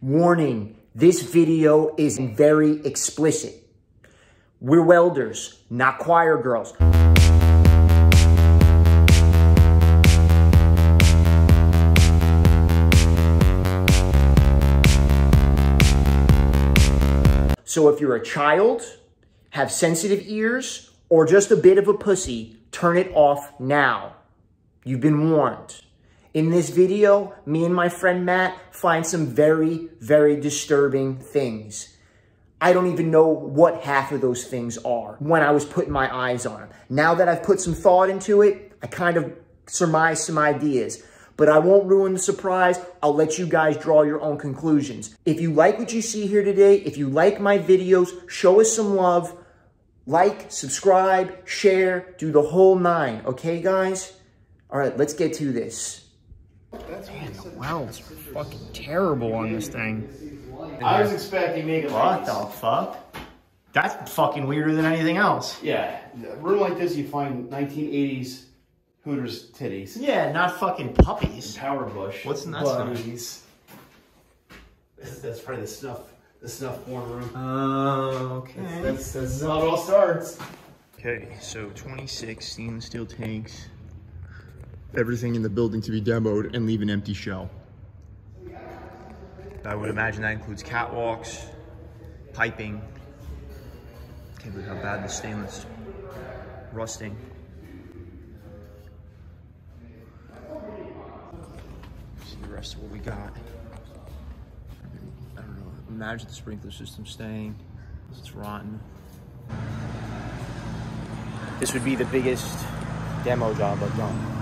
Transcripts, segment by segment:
Warning, this video is very explicit. We're welders, not choir girls. So if you're a child, have sensitive ears, or just a bit of a pussy, turn it off now. You've been warned. In this video, me and my friend Matt find some very, very disturbing things. I don't even know what half of those things are when I was putting my eyes on them. Now that I've put some thought into it, I kind of surmise some ideas. But I won't ruin the surprise. I'll let you guys draw your own conclusions. If you like what you see here today, if you like my videos, show us some love. Like, subscribe, share, do the whole nine. Okay, guys? All right, let's get to this. Man, the welds are fucking terrible on this thing. I was expecting maybe What like the fuck? That's fucking weirder than anything else. yeah, a room like this you find 1980s Hooters titties. Yeah, not fucking puppies. Power Bush. What's in that stuff? buddies. That's, that's probably the snuff, the snuff porn room. Oh, That's, that's how it all starts. Okay, so 26 stainless steel tanks. Everything in the building to be demoed and leave an empty shell. I would imagine that includes catwalks, piping. Can't believe how bad the stainless rusting. See the rest of what we got. I don't know. Imagine the sprinkler system staying. It's rotten. This would be the biggest demo job I've done.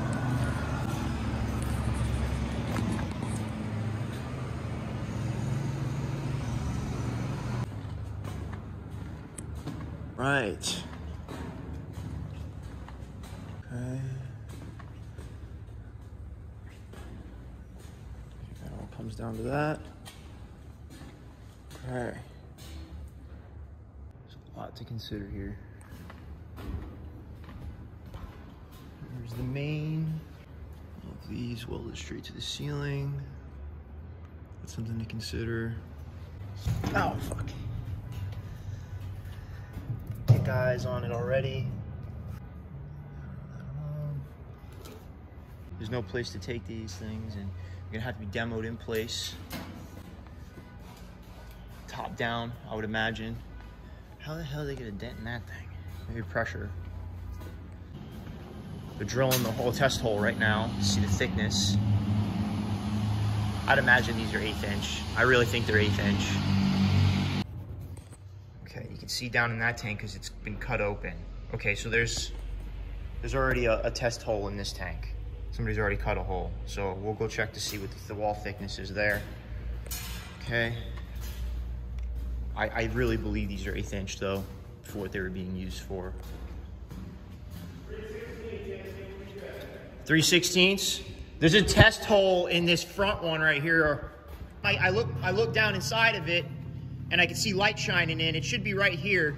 Right. Okay. That all comes down to that. Okay. There's a lot to consider here. There's the main. All these welded straight to the ceiling. That's something to consider. Oh, fuck get eyes on it already. Um, there's no place to take these things and you're gonna have to be demoed in place. Top down, I would imagine. How the hell are they gonna dent in that thing? Maybe pressure. They're drilling the whole test hole right now see the thickness. I'd imagine these are eighth inch. I really think they're eighth inch. Can see down in that tank because it's been cut open. Okay, so there's there's already a, a, test hole in this tank. Somebody's already cut a hole. So we'll go check to see what the, the wall thickness is there. Okay. I, I really believe these are eighth inch though, for what they were being used for. 3 16ths. There's a test hole in this front one right here. I, I look I look down inside of it and I can see light shining in. It should be right here.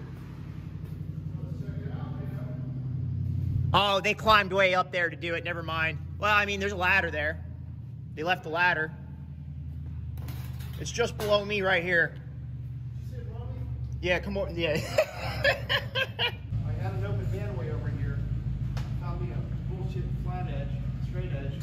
Oh, they climbed way up there to do it. Never mind. Well, I mean, there's a ladder there. They left the ladder. It's just below me right here. Yeah, come on. Yeah. I had an open manway over here. Me a bullshit flat edge, straight edge.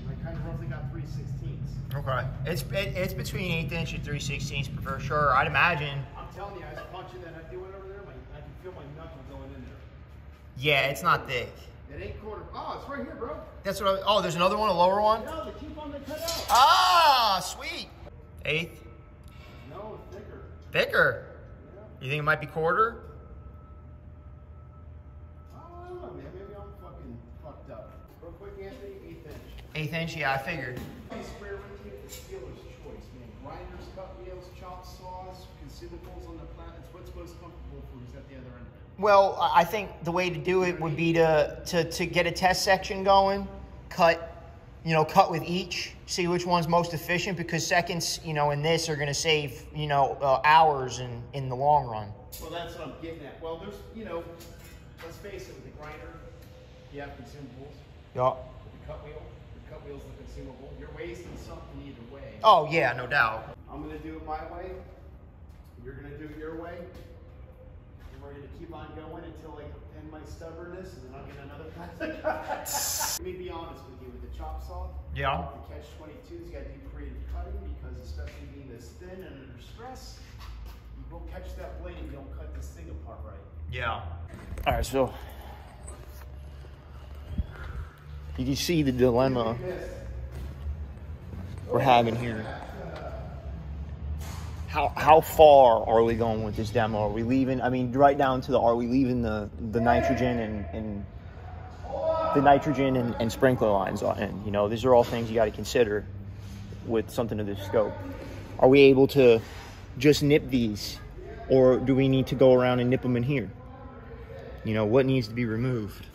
And I kind of roughly got 3 16ths. okay. It's it, it's between eighth inch and three sixteenths for sure. I'd imagine. I'm telling you, I was punching that I went over there, my, I can feel my knuckle going in there. Yeah, it's not thick. It ain't quarter. Oh, it's right here, bro. That's what I, oh, there's another one, a lower one? No, they keep on the cut out. Ah, sweet. Eighth. No, it's thicker. Thicker. You think it might be quarter? Oh, I don't know, man. Maybe I'm fucking fucked up. Real quick, Anthony, eighth inch. Eighth inch, yeah, I figured. These square routine is dealer's choice, man. Grinders, cut wheels, chop saws, consumables on the plant. It's what's most comfortable for who's at the other end of it. Well, I I think the way to do it would be to, to, to get a test section going, cut, you know, cut with each, see which one's most efficient because seconds, you know, in this are going to save, you know, uh, hours in, in the long run. Well, that's what I'm getting at. Well, there's, you know, let's face it, with the grinder, you have consumables. Yeah. With the cut wheel, the cut wheels are consumable. You're wasting something either way. Oh yeah, no doubt. I'm gonna do it my way. You're gonna do it your way. And we're gonna keep on going until I end my stubbornness, and then I'll get another pass. Let me be honest with you. With the chop saw, Yeah. the catch 22's got to do creative cutting because, especially being this thin and under stress, you won't catch that blade and you don't cut this thing apart right. Yeah. All right, so you can see the dilemma we're having here. How how far are we going with this demo? Are we leaving? I mean, right down to the are we leaving the the nitrogen and and the nitrogen and, and sprinkler lines on? And you know, these are all things you got to consider with something of this scope. Are we able to just nip these, or do we need to go around and nip them in here? You know, what needs to be removed?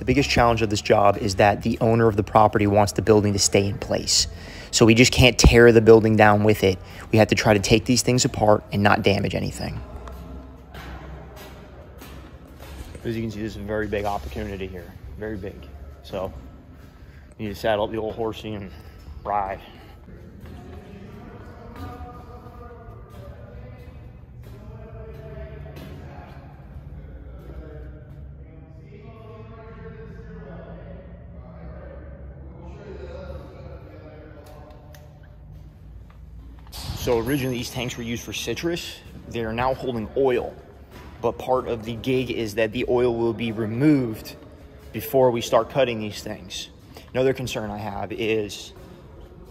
The biggest challenge of this job is that the owner of the property wants the building to stay in place. So we just can't tear the building down with it. We have to try to take these things apart and not damage anything. As you can see, this is a very big opportunity here. Very big. So you need to saddle up the old horsey and ride. So originally these tanks were used for citrus. They are now holding oil. But part of the gig is that the oil will be removed before we start cutting these things. Another concern I have is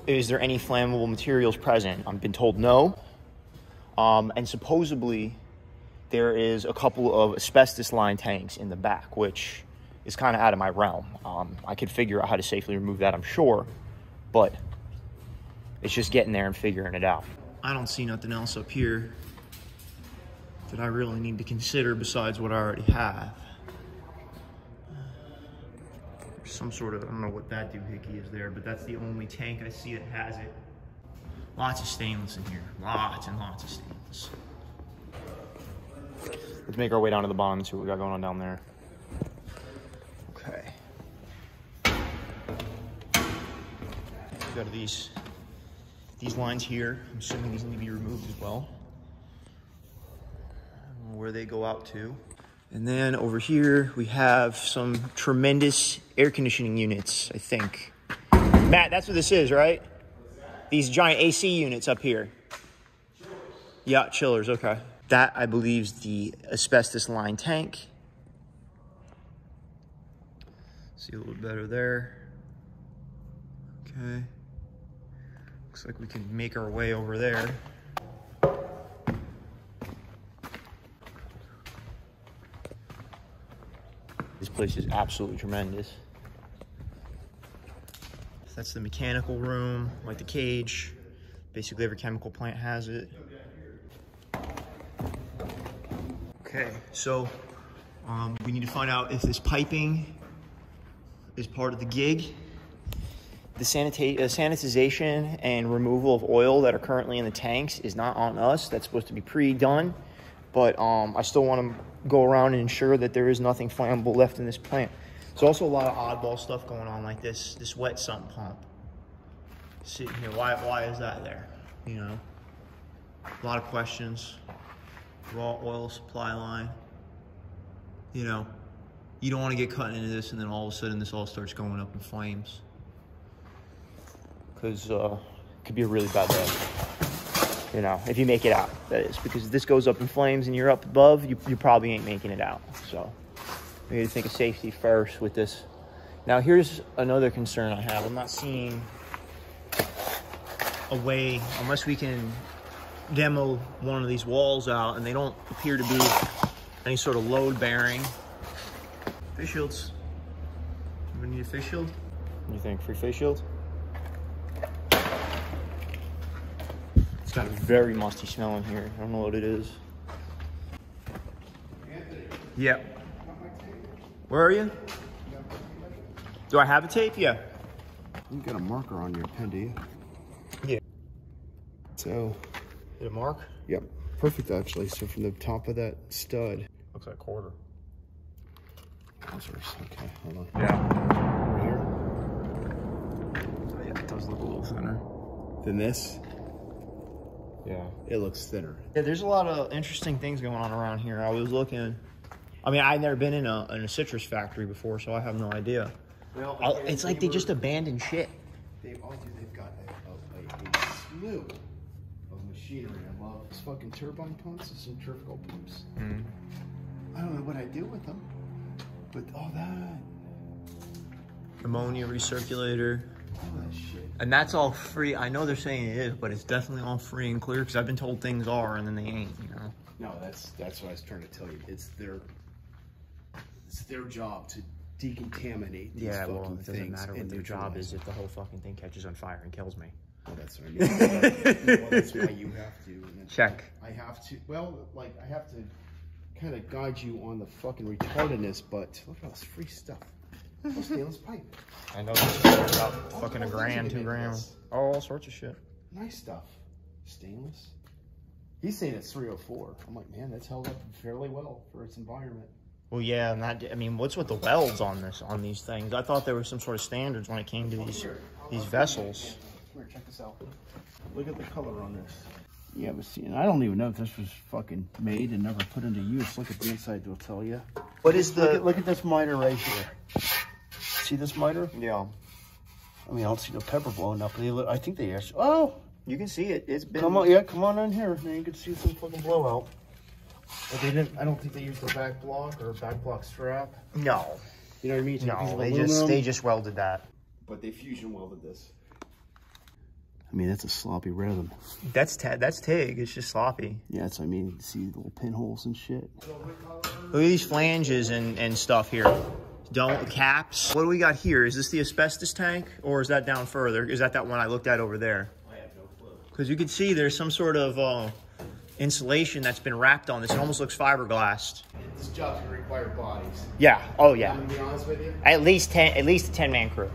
is there any flammable materials present? I've been told no. Um, and supposedly there is a couple of asbestos line tanks in the back, which is kind of out of my realm. Um, I could figure out how to safely remove that, I'm sure, but it's just getting there and figuring it out. I don't see nothing else up here that I really need to consider besides what I already have. Some sort of, I don't know what that doohickey is there, but that's the only tank I see that has it. Lots of stainless in here. Lots and lots of stainless. Let's make our way down to the bottom and see what we got going on down there. Okay. Go to these these lines here. I'm assuming these need to be removed as well. Where they go out to. And then over here we have some tremendous air conditioning units, I think. Matt, that's what this is, right? These giant AC units up here. Yeah, chillers, okay. That, I believe, is the asbestos line tank. See a little better there. Okay. Looks like we can make our way over there. This place is absolutely tremendous. That's the mechanical room, like the cage. Basically every chemical plant has it. Okay, so um, we need to find out if this piping is part of the gig. The sanita- uh, sanitization and removal of oil that are currently in the tanks is not on us. That's supposed to be pre-done. But um, I still want to go around and ensure that there is nothing flammable left in this plant. There's also a lot of oddball stuff going on, like this this wet sump pump sitting here. Why why is that there? You know, a lot of questions. Raw oil supply line. You know, you don't want to get cut into this, and then all of a sudden this all starts going up in flames. Because uh, it could be a really bad day. You know, if you make it out, that is. Because if this goes up in flames and you're up above, you, you probably ain't making it out. So we need to think of safety first with this. Now, here's another concern I have. I'm not seeing a way, unless we can demo one of these walls out and they don't appear to be any sort of load bearing. Face shields. We need a face shield? You think? Free face shield? It's got a very musty smell in here. I don't know what it is. Yeah. Where are you? Do I have a tape? Yeah. You got a marker on your pen, do you? Yeah. So, Hit a mark? yep, perfect actually. So from the top of that stud, Looks like a quarter. Okay, hold on. Yeah. Right here. Oh, yeah, it does look a little thinner. Than this, Yeah. it looks thinner. Yeah, there's a lot of interesting things going on around here. I was looking. I mean, I've never been in a in a citrus factory before, so I have no idea. Well, I'll- it's like they just abandoned shit. They all do. They've got a, a, a, a slew of machinery. I love these fucking turbine pumps and centrifugal pumps. Mm. I don't know what I do with them, but all that, Ammonia recirculator. That. And that's all free. I know they're saying it is, but it's definitely all free and clear because I've been told things are and then they ain't, you know? No, that's that's what I was trying to tell you. It's their it's their job to decontaminate these Yeah, fucking well, it doesn't things matter and what their job is if the whole fucking thing catches on fire and kills me. Well, that's what I mean. well, that's why you have to. And Check. I have to. Well, like I have to kind of guide you on the fucking retardedness, but look at all this free stuff. Oh, stainless pipe. I know this is about All fucking a grand, two in grand. Oh, all sorts of shit. Nice stuff. Stainless. He's saying it's 304. I'm like, man, that's held up fairly well for its environment. Well, yeah, and that, I mean, what's with the welds on this, on these things? I thought there was some sort of standards when it came to these, these vessels. Here, check this out. Look at the color on this. Yeah, but see, and I don't even know if this was fucking made and never put into use. Look at the inside; they'll tell you. What is Look at, look at this miter right here. See this miter? Yeah, I mean, I don't see no pepper blowing up. They look, I think they actually. Oh, you can see it. It's been. come on, yeah, come on in here. Now you can see some fucking blowout. But they didn't. I don't think they used the back block or back block strap. No, You know what I mean? It's a piece no, of they just they just welded that. But they fusion welded this. I mean, that's a sloppy rhythm. That's ta- that's TIG. It's just sloppy. Yeah, that's. I mean, see the little pinholes and shit. Look at these flanges and, and stuff here. Don't caps. What do we got here? Is this the asbestos tank or is that down further? Is that that one I looked at over there? I have no clue. Because you can see there's some sort of uh, insulation that's been wrapped on this. It almost looks fiberglassed. This job's gonna require bodies. Yeah. Oh yeah. I'm gonna be honest with you. At least ten. At least a ten man crew.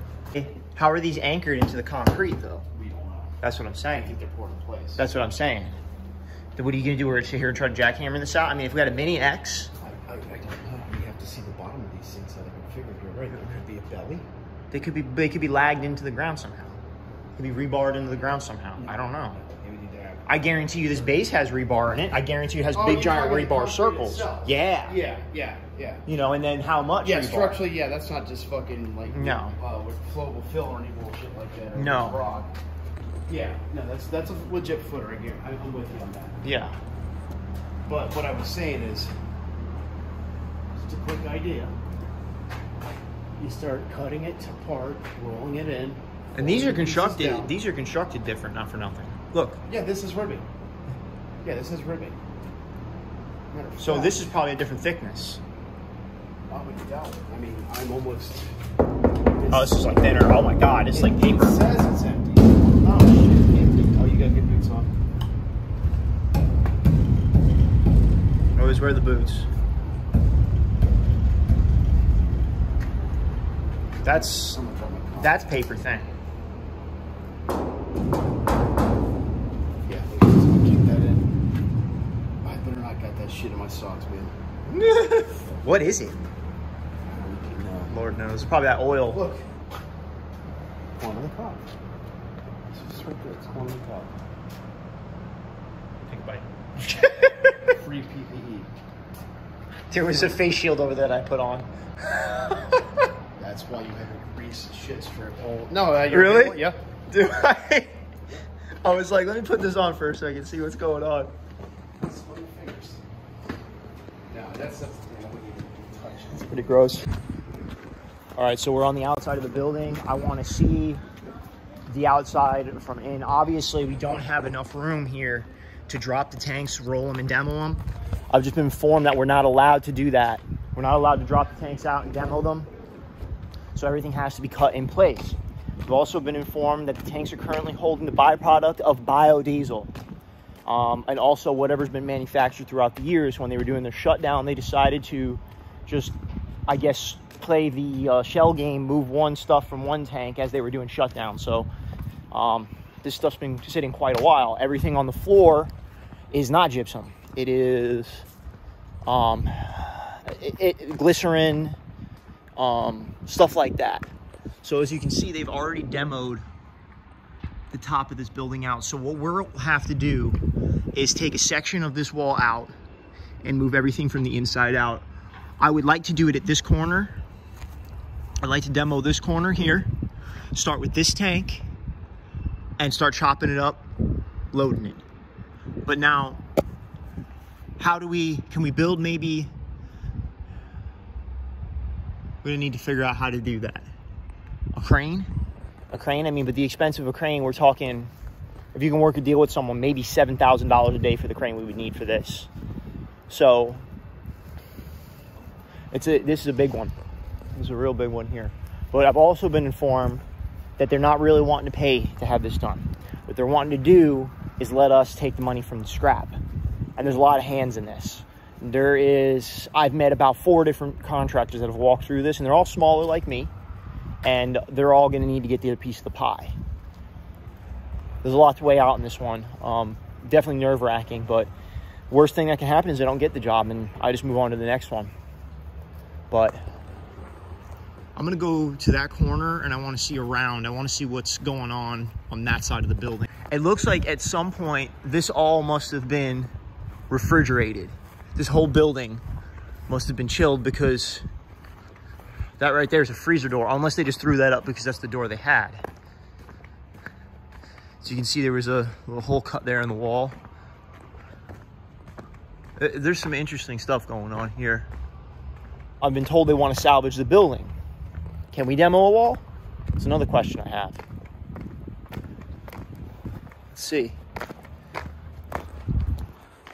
How are these anchored into the concrete though? We don't know. That's what I'm saying. I think they're poured in place. That's what I'm saying. Then what are you gonna do? We're gonna sit here and try to jackhammer this out? I mean, if we had a mini X, I, I, I don't know. We have to see the bottom of these things so they can figure you're right. There could be a belly. They could be they could be lagged into the ground somehow. Could be rebarred into the ground somehow. I don't know. Maybe we need to have. I guarantee you this base has rebar in it. I guarantee you it has Oh, big giant rebar circles. itself. Yeah. Yeah, yeah, yeah. You know, and then how much Yeah, rebar? structurally, yeah, that's not just fucking like No. uh, with flowable fill or any bullshit like that. or No. just Rock. Yeah, no, that's that's a legit footer. I guarantee. I'm with you on that. Yeah. But what I was saying is, just a quick idea. You start cutting it apart, rolling it in. And these are constructed these are constructed different, not for nothing. Look. Yeah, this is ribbing. Yeah, this is ribbing. So fact, this is probably a different thickness. I would doubt. I mean, I'm almost. Oh, this is like thinner. Oh my god, it's like It paper. says it's empty. Oh shit, empty. Oh, you gotta get boots on. Always wear the boots. That's I'm gonna drop my car. that's paper thin. Yeah, just keep that in. I better not got that shit in my socks, man. What is it? Uh, Lord knows. Probably that oil. Look. Corner of the. This is right there. It's corner of the car. Take a bite. Free PPE. There was a face shield over there that I put on. That's why you have a grease shit strip. Oh no, uh, Really? Yeah. Do I? I was like, let me put this on first so I can see what's going on. Smell your fingers. No, that's that's the thing I wouldn't even touch. It's Pretty gross. All right, so we're on the outside of the building. I want to see the outside from in. Obviously, we don't have enough room here to drop the tanks, roll them, and demo them. I've just been informed that we're not allowed to do that. We're not allowed to drop the tanks out and demo them. So everything has to be cut in place. We've also been informed that the tanks are currently holding the byproduct of biodiesel. Um, and also whatever's been manufactured throughout the years. When they were doing their shutdown, they decided to just, I guess, play the uh, shell game, move one stuff from one tank as they were doing shutdown. So um, this stuff's been sitting quite a while. Everything on the floor is not gypsum. It is um, it, it, glycerin, um, stuff like that. So as you can see, they've already demoed the top of this building out. So what we'll have to do is take a section of this wall out and move everything from the inside out. I would like to do it at this corner. I'd like to demo this corner here, start with this tank and start chopping it up, loading it. But now, how do we, can we build maybe, we're gonna need to figure out how to do that. A crane? A crane, I mean, but the expense of a crane, we're talking, if you can work a deal with someone, maybe $7,000 a day for the crane we would need for this. So, it's a, this is a big one. This is a real big one here. But I've also been informed that they're not really wanting to pay to have this done. What they're wanting to do is let us take the money from the scrap. And there's a lot of hands in this. There is, I've met about four different contractors that have walked through this, and they're all smaller like me, and they're all gonna need to get the other piece of the pie. There's a lot to weigh out in this one. Um, definitely nerve wracking, but worst thing that can happen is I don't get the job and I just move on to the next one. But I'm gonna go to that corner and I wanna see around. I wanna see what's going on on that side of the building. it looks like at some point this all must have been refrigerated. This whole building must have been chilled because that right there is a freezer door, unless they just threw that up because that's the door they had. So you can see there was a little hole cut there in the wall. Uh, There's some interesting stuff going on here. I've been told they want to salvage the building. Can we demo a wall? It's another question I have. Let's see.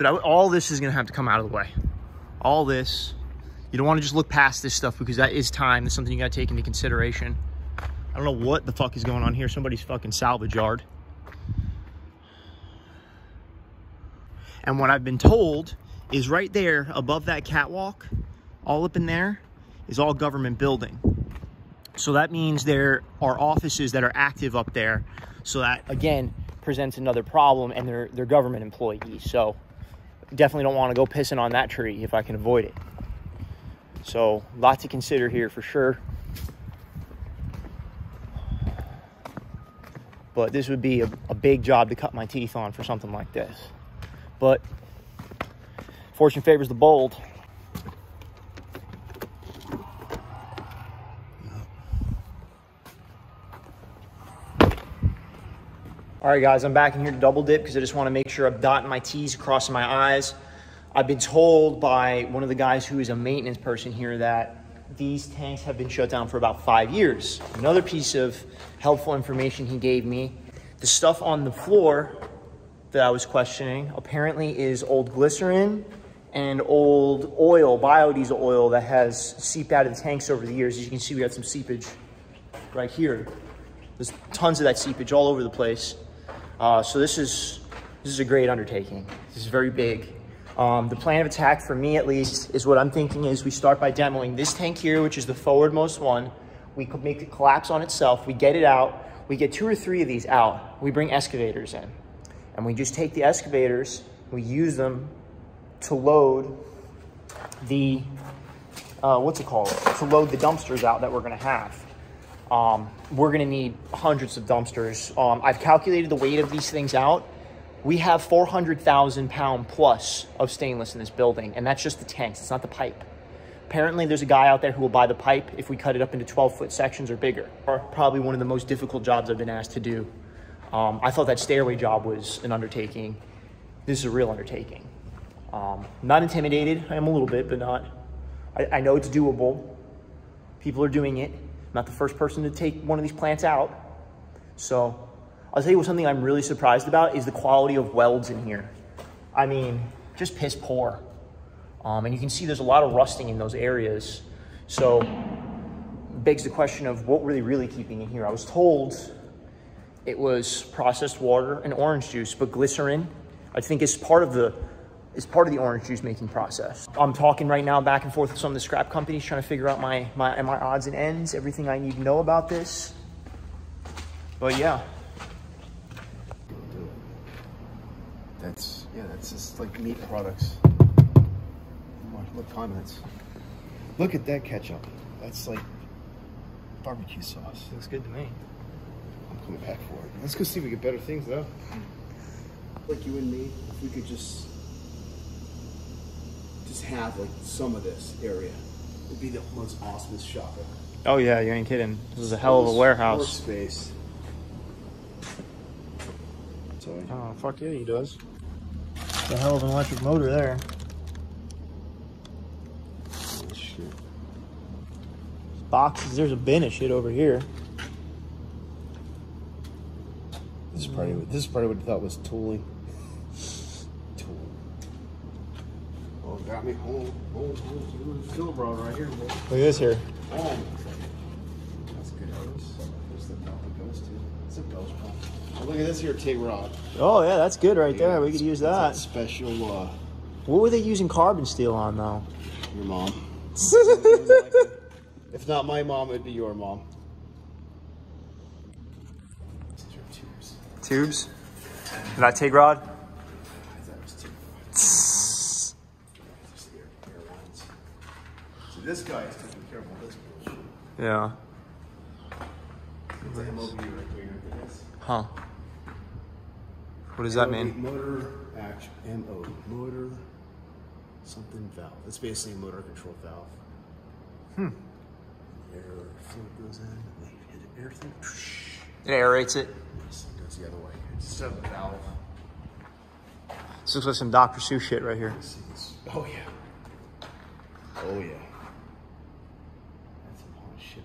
But I, all this is to have to come out of the way. All this. You don't want to just look past this stuff because that is time. That's something you got to take into consideration. I don't know what the fuck is going on here. Somebody's fucking salvage yard. And what I've been told is right there above that catwalk, all up in there, is all government building. So that means there are offices that are active up there. So that again presents another problem and they're they're government employees. So definitely don't want to go pissing on that tree if I can avoid it. So lot to consider here for sure. But this would be a, a big job to cut my teeth on for something like this. But fortune favors the bold. All right, guys, I'm back in here to double dip because I just want to make sure I'm dotting my T's, crossing my I's. I've been told by one of the guys who is a maintenance person here that these tanks have been shut down for about five years. Another piece of helpful information he gave me, the stuff on the floor that I was questioning apparently is old glycerin and old oil, biodiesel oil that has seeped out of the tanks over the years. As you can see, we got some seepage right here. There's tons of that seepage all over the place. Uh, so this is this is a great undertaking. This is very big. Um, the plan of attack for me at least is what I'm thinking is we start by demoing this tank here, which is the forwardmost one. We could make it collapse on itself. We get it out. We get two or three of these out. We bring excavators in. And we just take the excavators, we use them to load the, uh, what's it called? To load the dumpsters out that we're gonna have. Um, we're gonna need hundreds of dumpsters. Um, I've calculated the weight of these things out. We have 400,000 pound plus of stainless in this building, and that's just the tanks, it's not the pipe. Apparently there's a guy out there who will buy the pipe if we cut it up into 12 foot sections or bigger. Probably one of the most difficult jobs I've been asked to do. Um, I thought that stairway job was an undertaking. This is a real undertaking. Um, not intimidated, I am a little bit, but not. I, I know it's doable. People are doing it. I'm not the first person to take one of these plants out. So I'll tell you what something I'm really surprised about is the quality of welds in here. I mean, just piss poor. Um, and you can see there's a lot of rusting in those areas. So begs the question of what were they really keeping in here? I was told it was processed water and orange juice, but glycerin, I think is part of the is part of the orange juice making process. I'm talking right now back and forth with some of the scrap companies trying to figure out my, my, my odds and ends, everything I need to know about this. But yeah, That's, yeah, that's just like meat products. What, what condiments? Look at that ketchup. That's like barbecue sauce. Looks good to me. I'm coming back for it. Let's go see if we get better things though. Like you and me, if we could just just have like some of this area, it'd be the most awesomest shop ever. Oh yeah, you ain't kidding. This is a hell of a More warehouse. space. Sorry. Oh fuck yeah, he does. It's a hell of an electric motor there. Oh, shit. Boxes. There's a bin of shit over here. This is probably what, this is probably what I thought was tooling. Tool. Oh, got me. Home, home. Still bro right here, boy. Look at this here. Home. That's a good hose. There's the that goes to. It's a belch pump. Oh, look at this here, T Rod. Oh yeah, that's good right there. We could use that. special, uh, What were they using carbon steel on though? your mom. if not my mom, it'd be your mom. Tubes. Tubes. Did I take rod? I thought it was tube. Just air, air lines. So this guy is taking care of all this bullshit. Yeah. It's a MOV right here. Look at this. Huh. What does that mean? Motor action. MO. Motor something valve. It's basically a motor control valve. Hmm. Air fluid goes in. and They hit an air thing. It aerates it. This thing goes the other way. It's just a valve. This looks like some Dr. Seuss shit right here. Let's see this. Oh yeah. Oh yeah.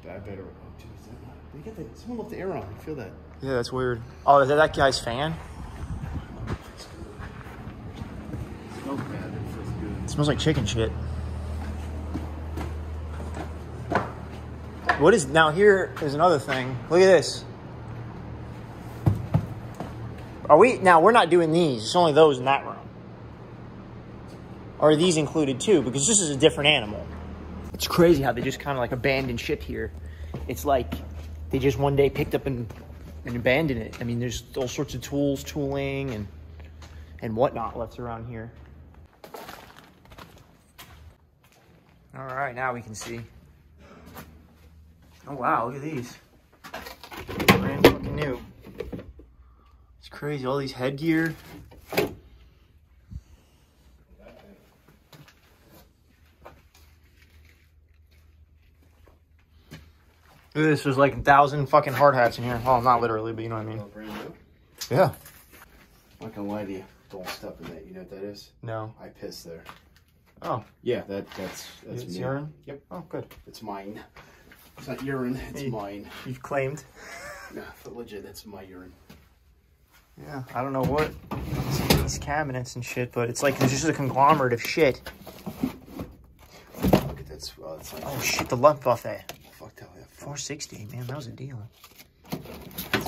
Better. Oh dude, is that not? They got the. Someone left the air on. You feel that? Yeah, that's weird. Oh, is that that guy's fan? It smells like chicken shit. What is now? Here is another thing. Look at this. Are we now? We're not doing these. It's only those in that room. Are these included too? Because this is a different animal. It's crazy how they just kind of like abandoned shit here. It's like they just one day picked up and and abandoned it. I mean, there's all sorts of tools, tooling, and and whatnot left around here. All right, now we can see. Oh wow, look at these. Brand fucking new. It's crazy, all these headgear. This, there's like a thousand fucking hard hats in here. Well, not literally, but you know what I mean. Oh. Yeah. I'm not gonna lie to you. Don't step in that. You know what that is? No. I pissed there. Oh, Yeah, that that's that's it's me. urine? Yep, Oh, good. it's mine. It's not urine. It's Hey. mine. You've claimed. No, but legit, that's my urine. Yeah, I don't know what these cabinets and shit, but it's like it's just a conglomerate of shit. Look at that. s- Oh, it's like Oh shit, the lunch buffet. fuck that. Yeah, fuck. 460, man, that was a deal. It's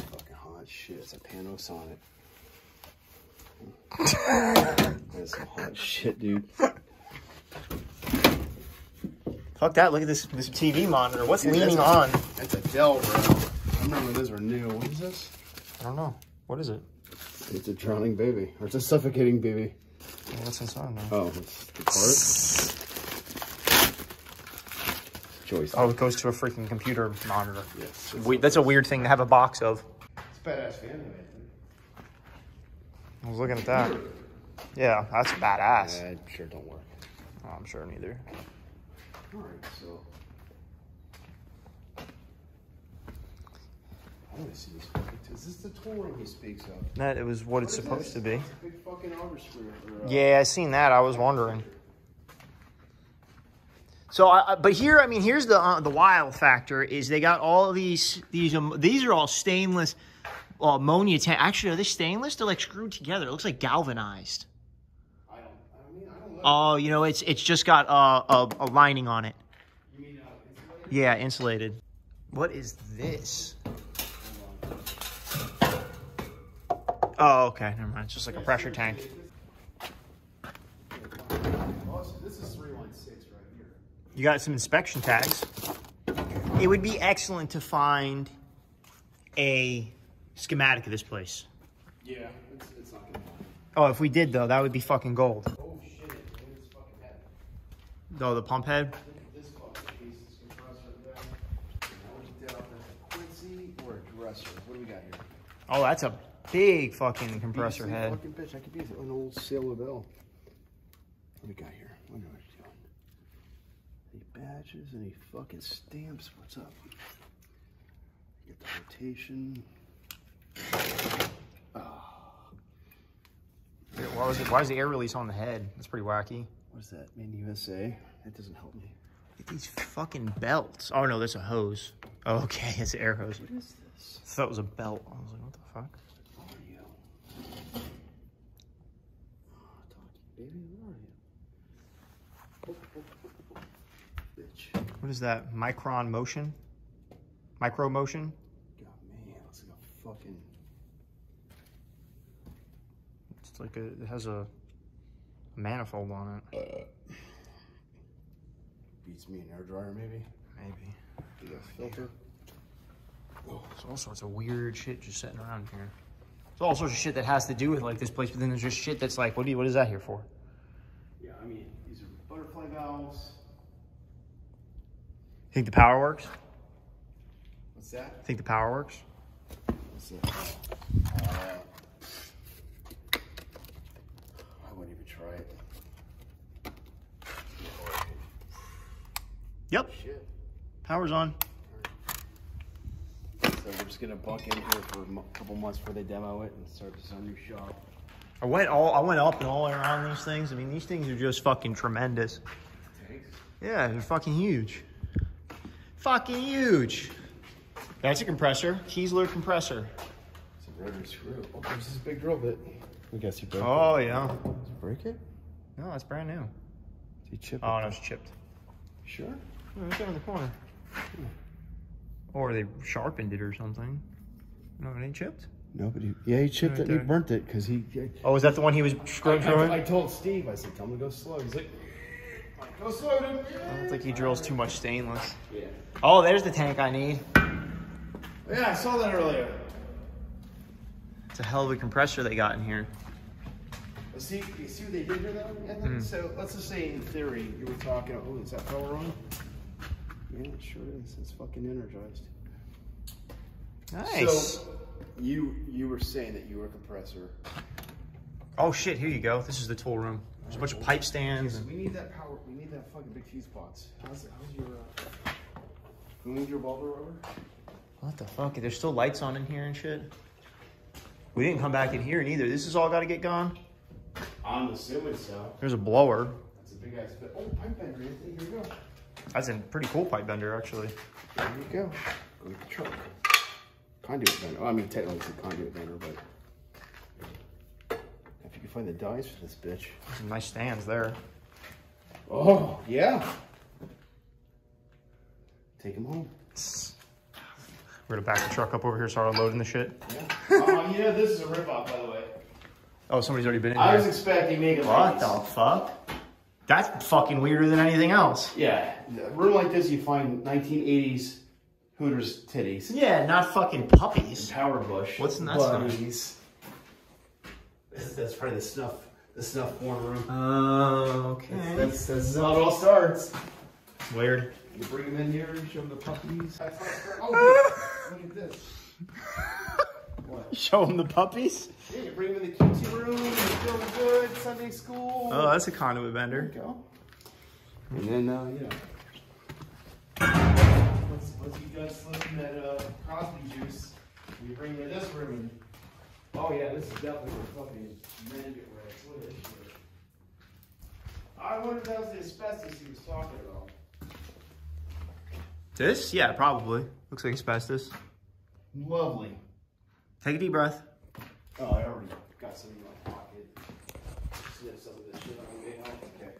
fucking hot shit. It's a Panasonic. That's some hot shit, dude. Fuck that, look at this this TV monitor. What's Dude, leaning that's on? That's a Dell, bro. I remember those were new. What is this? I don't know. What is it? It's a drowning baby, or it's a suffocating baby. Oh, What's inside now? Oh, it's the part. Choice. Oh, it goes to a freaking computer monitor. yes. We, that's a weird thing to have a box of. It's a badass fan, Nathan. I was looking at that. Yeah, that's badass. Yeah, sure don't work. Oh, I'm sure neither. All right, so. I want to see this fucking. Is this the tool room he speaks of? That it was what it's supposed this? to be. Big fucking auger or, uh, Yeah, I seen that. I was wondering. So, I, but here, I mean, here's the uh, the wild factor is they got all these these um, these are all stainless uh, ammonia tank. Actually, are they stainless? They're like screwed together. It looks like galvanized. I don't. I mean, I don't know. Oh, you know, it's it's just got uh, a a lining on it. you mean uh, insulated? Yeah, insulated. What is this? Oh, okay. Never mind. It's just like a pressure tank. Oh, so this is 316 right here. You got some inspection tags. It would be excellent to find a schematic of this place. Yeah, it's, it's not gonna happen. Oh, if we did though, that would be fucking gold. Oh shit! Fucking head. Oh, the pump head. This fucking piece. Compressor was down. compressor. What do we got here? Oh, that's a big fucking compressor head. Fucking bitch. I could be an old Sailor Bell. What do we got here? What are we badges? Any fucking stamps? What's up? Get the rotation. Ah. Why was it? Why is the air release on the head? That's pretty wacky. What's that? Made in USA? That doesn't help me. At these fucking belts. Oh no, that's a hose. Oh, okay, it's an air hose. What is this? I thought it was a belt. I was like, what the fuck? What are you? Oh, talkie, baby, where are you? Oh, oh, oh, oh, oh. Bitch. What is that? Micron motion? Micro motion? God, man, looks like a fucking. It's like a, it has a manifold on it. Beats me an air dryer, maybe. Maybe. Big ass filter. There's all sorts of weird shit just sitting around here. There's all sorts of shit that has to do with like this place, but then there's just shit that's like, what do you, what is that here for? Yeah, I mean, these are butterfly valves. Think the power works? What's that? Think the power works? What's that? Uh, I wouldn't even try it. Yep. Shit. Power's on. So we're just gonna buck in here for a couple months before they demo it and start this on new shop. I went all I went up and all around these things. I mean, these things are just fucking tremendous. Tanks? Yeah, they're fucking huge. Fucking huge. That's a compressor. Kiesler compressor. It's a rotary screw. Oh, there's this is a big drill bit. I guess you broke Oh yeah. it. Did you break it? No, it's brand new. Did you chip Oh it? no, it's chipped. Sure? Oh, right there in the corner. Or they sharpened it or something. No, it ain't chipped. Nobody. Yeah, he chipped Right it and he burnt it because he. Oh, is that the one he was screwing I, through? I told Steve, I said, tell him to go slow. He's like, go slow, dude. I don't think he drills too much stainless. Yeah. Oh, there's the tank I need. Yeah, I saw that earlier. It's a hell of a compressor they got in here. But See, you see what they did here though? Anthony? Hmm. So let's just say in theory you were talking, oh, is that power on? Yeah, it sure is. It's fucking energized. Nice. So you you were saying that you were a compressor. oh shit, here you go. This is the tool room. There's a bunch of pipe stands. So we need that power. We need that fucking big fuse box. How's, how's your? Uh, can we move your bulb over? What the fuck? There's still lights on in here and shit. We didn't come back in here neither. This has all got to get gone. I'm assuming so. There's a blower. That's a big ass. Bit. Oh, pipe bender, Anthony. Here we go. That's a pretty cool pipe bender, actually. There you go. Go with the truck. Conduit bender. Oh, I mean, technically it's a conduit bender, but if you can find the dies for this bitch. Some nice stands there. Oh, yeah. Take them home. We're gonna back the truck up over here, start unloading the shit. Yeah. Oh, you know, this is a ripoff, by the way. Oh, somebody's already been in here. I was expecting Mega What Lights. the fuck? That's fucking weirder than anything else. Yeah. A room like this, you find 1980s Hooters titties. Yeah, not fucking puppies. Power bush. What's in that stuff? Buddies. That's, that's probably the snuff, the snuff porn room. Oh, okay. That's, that's how it all starts. Weird. You bring them in here, you show them the puppies. Oh, look at this. What? Show them the puppies. Yeah, you bring them in the cutesy room, you feel good, Sunday school. Oh, that's a conduit there bender. you go. And then, uh, you know. Once, once you guys slip in that uh, Crosby juice, you bring them in this room and. Oh, yeah, this is definitely where fucking men get wrecked. Look at this shit. I wonder if that was the asbestos he was talking about. This? Yeah, probably. Looks like asbestos. Lovely. Take a deep breath. Oh, I already got some in my pocket. Sniff some of this shit on the way out. Okay.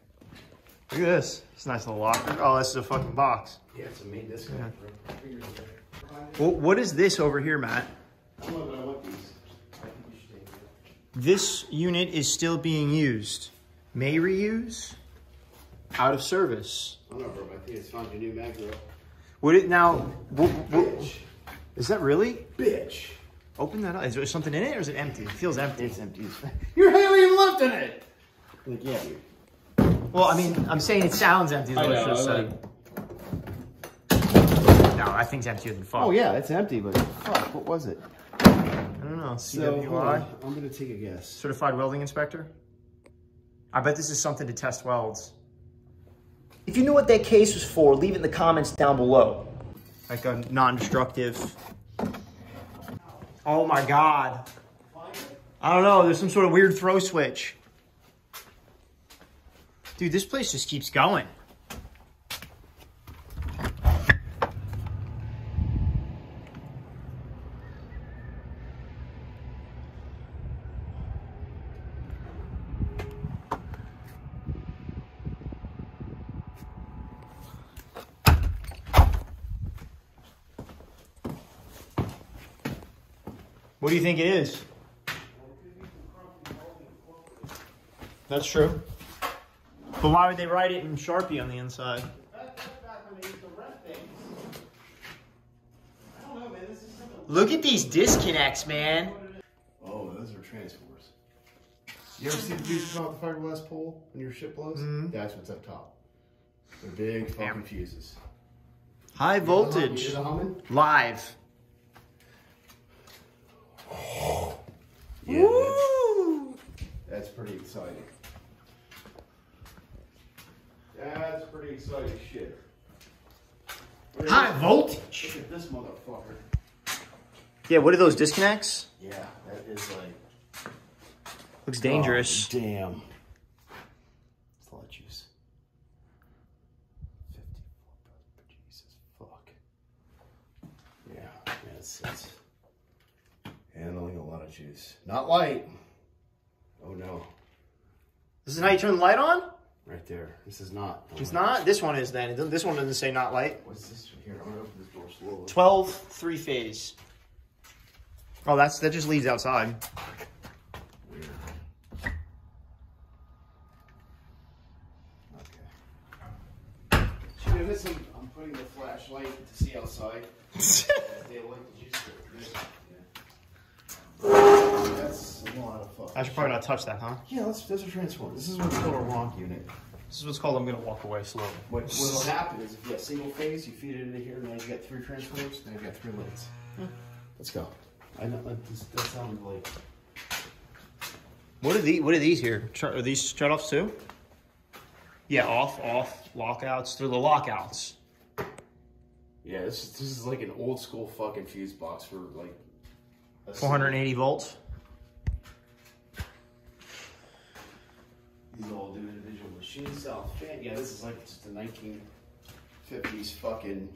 Look at this. It's a nice little locker. Oh, this is a fucking box. Yeah, it's a main disc. Yeah. Well, what is this over here, Matt? I don't know, I want these. I think you should take them. This unit is still being used. May reuse. Out of service. I don't know, bro, I think it's found your new Magro. Would it now? Bitch. is that really? Bitch. Open that up. Is there something in it or is it empty? It feels empty. It's empty. Your hardly even left in it. Like, yeah, dude. Well, I mean, I'm saying it sounds empty. I know, I like- No, that thing's emptier than fuck. Oh yeah, it's empty, but fuck, what was it? I don't know. So hold CWI? on, I'm gonna take a guess. Certified welding inspector? I bet this is something to test welds. If you knew what that case was for, leave it in the comments down below. Like a non-destructive. Oh my god. I don't know, there's some sort of weird throw switch. Dude, this place just keeps going. What do you think it is? That's true. But why would they write it in Sharpie on the inside? That's back when they used to rent things. I don't know, man. This is something. Look at these disconnects, man. Oh, those are transformers. You ever see the fuses come out the fiberglass pole when your ship blows? Mm-hmm. That's what's up top. They're big fucking fuses. High voltage. hear the humming? Live. Yeah, that's, that's pretty exciting. That's pretty exciting shit. Look High this- voltage. Look at this motherfucker. Yeah, what are those disconnects? Yeah, that is like Looks dangerous. Oh, damn. It's a lot of juice. 54 Jesus, fuck. Yeah, that's it's handling a lot of juice. Not light. Oh no, This is how you turn the light on? right there. This is not. It's not. This one is then. This one doesn't say not light. What's this here? I'm gonna open this door slowly. 12 three phase. Oh, that's that just leads outside. Weird. Okay. See, there is some- I'm putting the flashlight to see outside. That's a lot of fuck. I should probably not touch that, huh? Yeah, that's, those are transformers. This is what's called a RONC unit. This is what's called I'm gonna walk away slowly. What will happen is if you have single phase, you feed it into here, and then you get three transformers, then you got three lids. Let's go. I know that, this, that sounded like What are the what are these here? Are these shut offs too? Yeah, off, off, lockouts. They're the lockouts. yeah. This is, this is like an old school fucking fuse box for like a 480 volts. These all do individual machine south fan. Yeah, this is like just a 1950s fucking.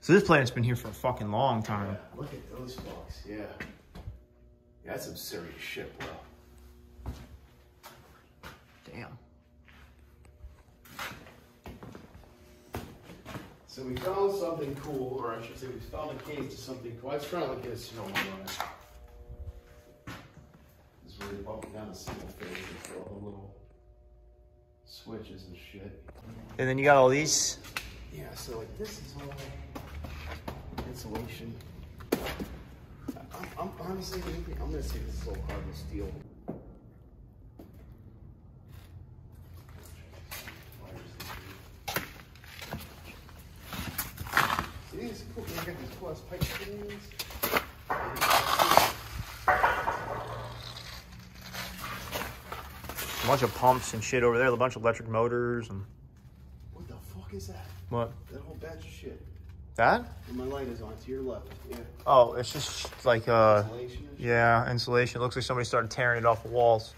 So this plant's been here for a fucking long time. Look at those fucks. Yeah. yeah that's some serious shit, bro. Damn. So we found something cool, or I should say, we found a case to something cool. I was trying to look at a snow on it. This is where they bump down the single phase throw all the little switches and shit. And then you got all these. Yeah, so like this is all insulation. I'm, I'm honestly, I'm gonna say this is all carbon steel. See, this is cool. I got these cool ass pipe fittings. A bunch of pumps and shit over there. A bunch of electric motors and What the fuck is that? what? That whole batch of shit. That? And my light is on to your left. Yeah. Oh, it's just like uh, Insulation yeah, insulation. It looks like somebody started tearing it off the walls.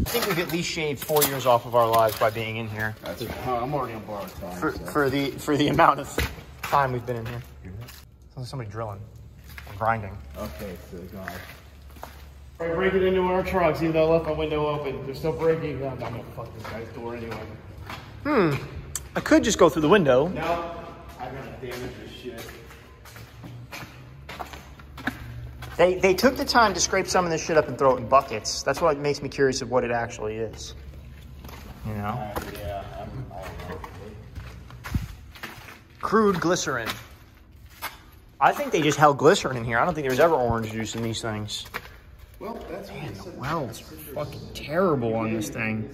I think we've at least shaved four years off of our lives by being in here. That's I'm already on borrowed time. For, so. for the for the amount of time we've been in here. Sounds like somebody drilling or grinding. Okay, so God. They break it into our trucks, even though I left my window open. They're still breaking. I'm gonna fuck this guy's door anyway. Hmm. I could just go through the window. No, I'm gonna damage this shit. They they took the time to scrape some of this shit up and throw it in buckets. That's what makes me curious of what it actually is. You know, Uh, yeah, I'm, I don't know. crude glycerin. I think they just held glycerin in here. I don't think there was ever orange juice in these things. Well, that's Man, the weld's fucking terrible on this thing.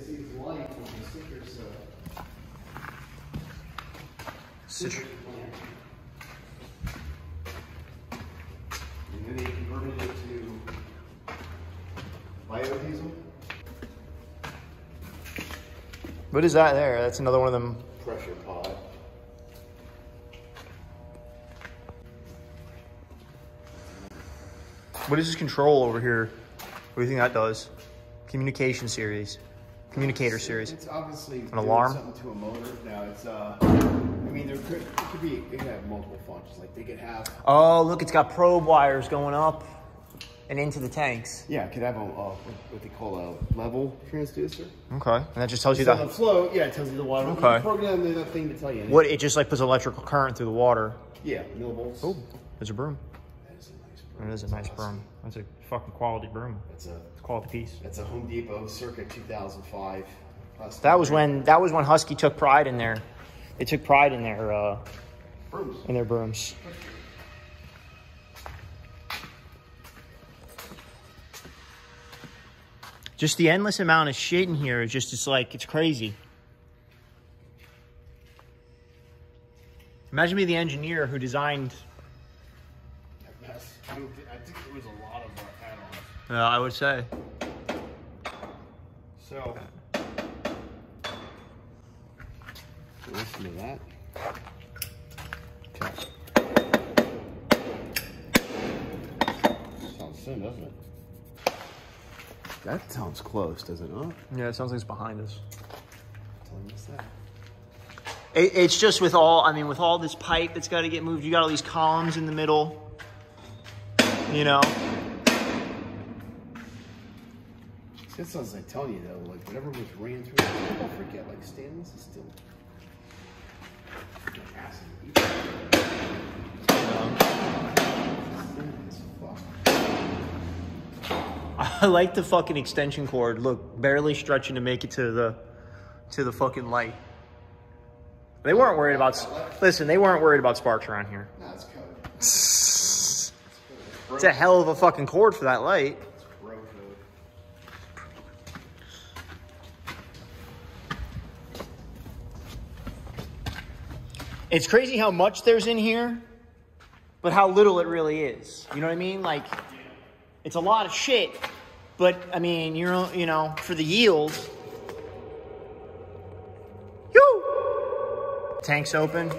Citric. What is that there? That's another one of them. Pressure pot. What is this control over here? What do you think that does? Communication series. Communicator series. It's obviously An alarm? something to a motor. Now it's uh. I mean, there could it could be it could have multiple functions. Like they could have Oh, look, it's got probe wires going up and into the tanks. yeah, it could have a uh, what they call a level transducer. Okay. And that just tells you So the flow, yeah, it tells you the water. Okay. You program that thing to tell you. What? It just like puts electrical current through the water. Yeah, millivolts. Oh, there's a broom. That is a nice broom. That is a broom. That's a fucking quality broom. That's a It's a quality piece. that's a Home Depot circa 2005. Plus That was when that was when Husky took pride in their. They took pride in their uh, brooms. in their brooms. Just the endless amount of shit in here is just it's like it's crazy. Imagine me the engineer who designed. Yes. I, don't thi- I think there was a lot of uh, add-ons. Uh, I would say. So. Listen to that. Okay. Sounds thin, doesn't it? That sounds close, does it not? Yeah, it sounds like it's behind us. Tell me what's that. It, it's just with all, I mean, with all this pipe that's got to get moved, you got all these columns in the middle. You know? See, that sounds like telling you though, like whatever was ran through. Forget, like stainless is still. freaking acid. Thin as fuck. I like the fucking extension cord. Look, barely stretching to make it to the to the fucking light. They weren't worried about. Listen, they weren't worried about sparks around here. Nah, it's a hell of a fucking cord for that light. It's crazy how much there's in here, but how little it really is. You know what I mean? Like, it's a lot of shit, but I mean, you're you know for the yield. Yoo! Tanks open.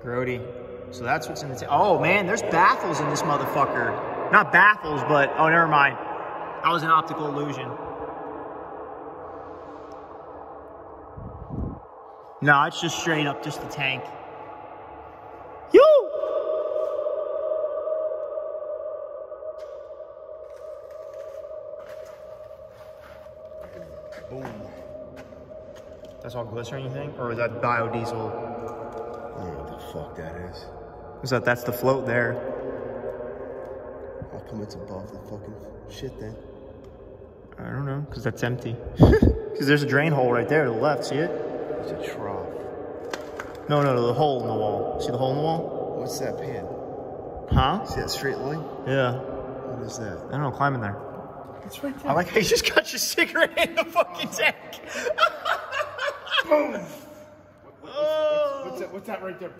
Grody. So that's what's in the tank. Oh man, there's baffles in this motherfucker. Not baffles, but oh, never mind. That was an optical illusion. No, it's just straight up just the tank. Yo! Boom. That's all glycerin, you think? Or is that biodiesel? Fuck that is. Is that that's the float there? How come it's above the fucking shit then? I don't know, because that's empty. Because there's a drain hole right there to the left. See it? It's a trough. No, no, no, the hole in the wall. See the hole in the wall? What's that pin? Huh? See that straight line? Yeah. What is that? I don't know, climb in there. It's right I like how you just got your cigarette in the fucking tank. What's that? What's that right there?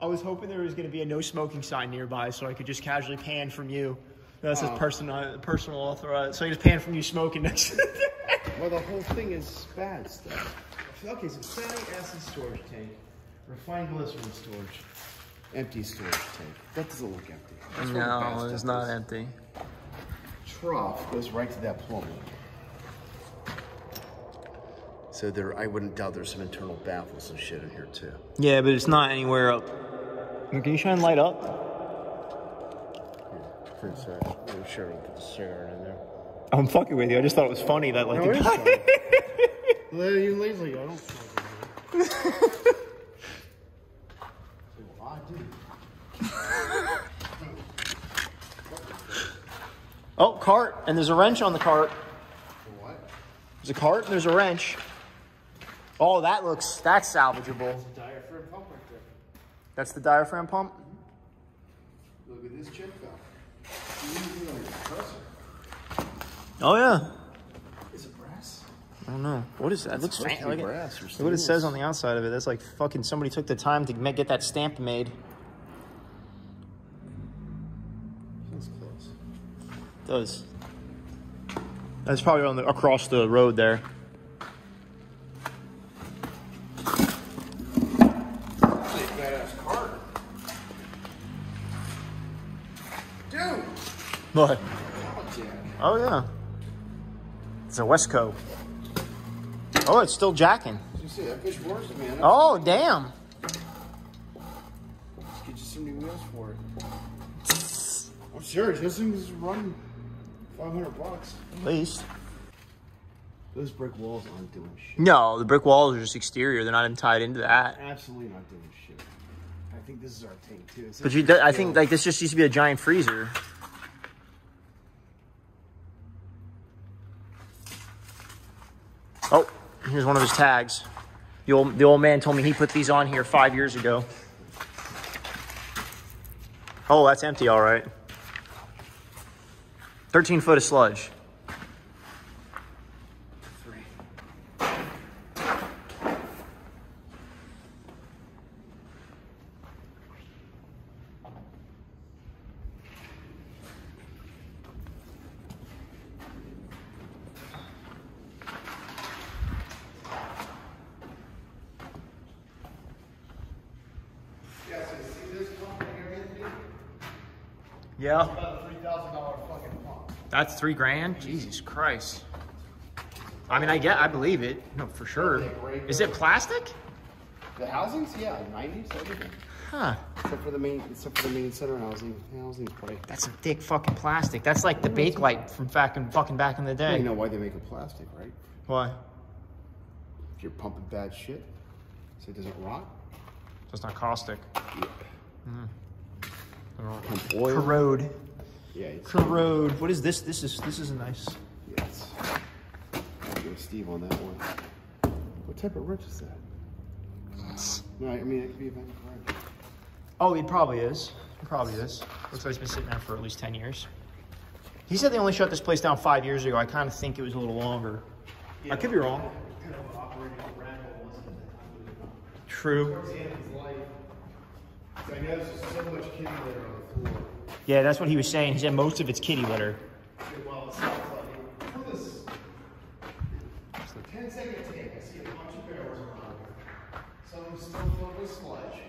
I was hoping there was going to be a no smoking sign nearby so I could just casually pan from you. That says oh. personal, personal authorized. So I just pan from you smoking next to the Well, the whole thing is bad stuff. Okay, so fatty acid storage tank, refined glycerin storage, empty storage tank. That doesn't look empty. That's where No, it's not is. empty. Trough goes right to that plumbing. So there, I wouldn't doubt there's some internal baffles and shit in here too. Yeah, but it's not anywhere up. Can you shine light up? For a. I'm sure I'll put the cigarette in there. I'm fucking with you. I just thought it was funny that like No, the guy. Well, you lazy. I don't smoke in here. Well, I do. oh, cart, and there's a wrench on the cart. What? There's a cart and there's a wrench. Oh, that looks that's salvageable. Diaphragm pump right there. That's the diaphragm pump. Mm-hmm. Look at this check valve. You use it on your compressor. Oh yeah. Is it brass? I don't know. What is that? It looks fancy. be Look, brass or look what it says on the outside of it. That's like fucking somebody took the time to get that stamp made. Feels close. does. That's probably on the, across the road there. badass car. Dude! What? Oh, yeah. It's a Westco. Oh, it's still jacking. See, that fish works, man. Oh damn. Let's get you some new wheels for it. I'm serious. This thing is running 500 bucks. At least. Those brick walls aren't doing shit. No, the brick walls are just exterior. They're not even tied into that. Absolutely not doing shit. I think this is our tank too. It's But you, I think like this just used to be a giant freezer. Oh, here's one of his tags. The old the old man told me he put these on here five years ago. Oh, that's empty, all right. 13 foot of sludge. Yeah, so you see this pump right here? Yeah. About a three thousand dollar fucking pump. That's three grand? Jesus Christ. I mean, I get, I believe it. No, for sure. Is it plastic? The housings, yeah, nineties, everything. Huh. Except for the main, except for the main center housing. The housing's probably. That's some thick fucking plastic. That's like the Bakelite from back in, fucking back in the day. You know why they make it plastic, right? Why? If you're pumping bad shit, so it doesn't rot. So it's not caustic. Mm. Pump oil. Corrode. Yeah, Corrode. What is this? This is this is a nice. yeah, it's. I'll go Steve on that one. What type of wrench is that? No, I mean it could be a Van Garage. Oh, it probably is. It probably is. Looks like it's been sitting there for at least ten years. He said they only shut this place down five years ago. I kind of think it was a little longer. I could be wrong. True. I know there's so much kitty litter on the floor. Yeah, that's what he was saying. He said most of it's kitty litter. Well, it's not like, look at this. It's a 10 second tank. I see a bunch of barrels around here. Some of them still filled with sludge.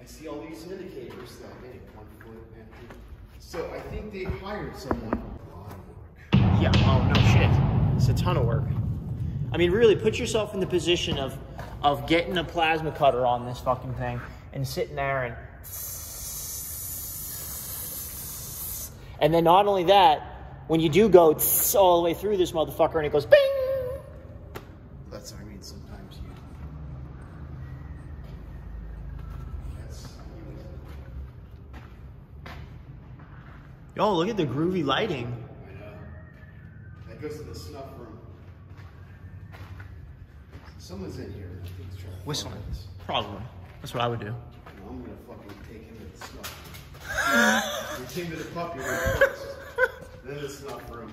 I see all these indicators that, hey, one foot empty. So I think they hired someone. A lot of work. Yeah. Oh no shit. It's a ton of work. I mean, really, put yourself in the position of of getting a plasma cutter on this fucking thing and sitting there and and then not only that, when you do go all the way through this motherfucker and it goes bing. That's, what I mean, sometimes you. That's. Oh, look at the groovy lighting. I know. That goes to the snuff room. Someone's in here. I think he's Whistling. find. Probably. That's what I would do. No, I'm gonna fucking take him to the snuff. We came to the puppy first, then the snuff room.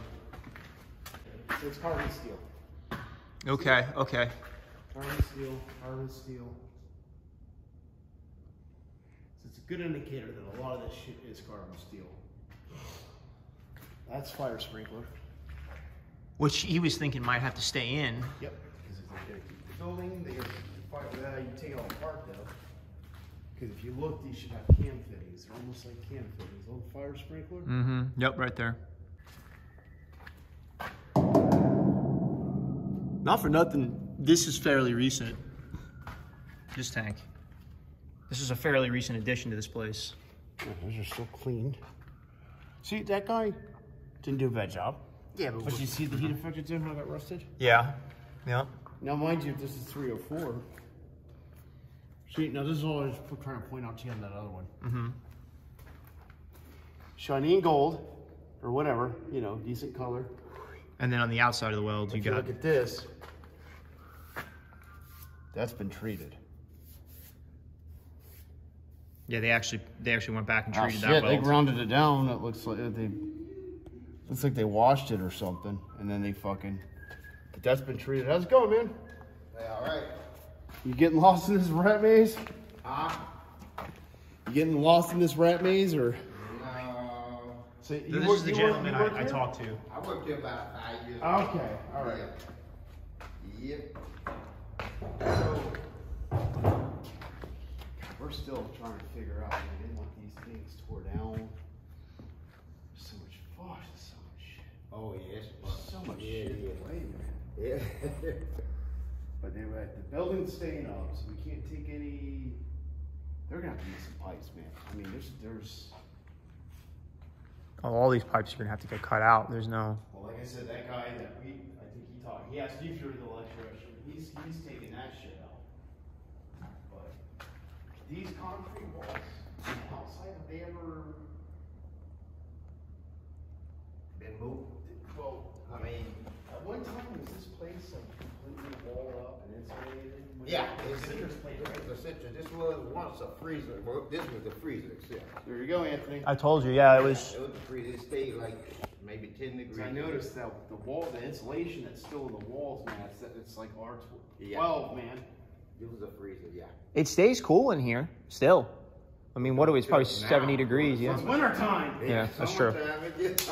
So it's carbon steel. Okay. Okay. Carbon steel, carbon steel. So it's a good indicator that a lot of this shit is carbon steel. That's fire sprinkler. Which he was thinking might have to stay in. Yep. Because if they're gonna keep the building, they gotta fire, uh, you take it all apart though. Because if you look, these should have cam fittings. They're almost like cam fittings. Little fire sprinkler. Mm-hmm. Yep, right there. Not for nothing, this is fairly recent. This tank. This is a fairly recent addition to this place. Oh, those are still cleaned. See, that guy didn't do a bad job. Yeah, But you see the heat affected too, how that rusted? Yeah. Yeah. Now, mind you, this is 304. See, now this is all I was trying to point out to you on that other one. Mm-hmm. Shiny and gold, or whatever, you know, decent color. And then on the outside of the weld, you If you got look at this, that's been treated. yeah. They actually they actually went back and treated Oh, treated shit, that they weld. grounded it down. It looks like they looks like they washed it or something, and then they fucking. But that's been treated. How's it going, man? Yeah, all right. You getting lost in this rat maze? Huh? You getting lost in this rat maze, or No. So you This work- is the you work- gentleman work I, I talked to. I worked here about five years. Okay, all right. Yep. So, we're still trying to figure out, man, they want these things tore down. So much, gosh, there's so much shit. Oh, yes. So much Yeah, shit. yeah. Wait a minute. Yeah. But they were at the building's staying up, so we can't take any. They're gonna have to use some pipes, man. I mean, there's, there's. Oh, all these pipes are gonna have to get cut out. There's no. Well, like I said, that guy that we, I think he talked. He asked you for the electrician. He's, he's taking that shit out. But these concrete walls outside, have they ever Been moved. Well, I mean, at one time was this place like completely walled up and insulated? Yeah. the It's, citrus place, this right? is a citrus. This was once a freezer. Well, this was the freezer itself. There you go, Anthony. I told you, yeah, it was. It was the freezer. It stayed like maybe ten degrees. 'Cause I noticed that the wall, the insulation that's still in the walls, man, it's, it's like R Yeah. twelve, man. It was a freezer, yeah. It stays cool in here still. I mean, what are we? It's probably Now, 70 degrees. Yeah. It's winter time. Yeah, that's true. Summertime, It gets.